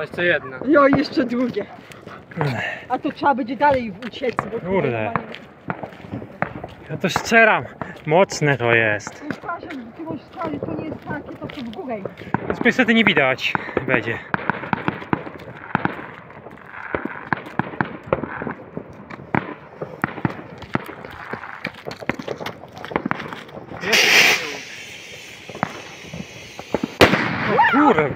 Jeszcze jedna. Jo, jeszcze drugie. A to trzeba będzie dalej uciec, bo Kurde. nie- Ja to ścieram. Mocne to jest. Uważam, ty możesz sprawdzić, to nie jest takie, to co w górę. Więc niestety nie widać będzie. Kurde.